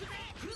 Activate!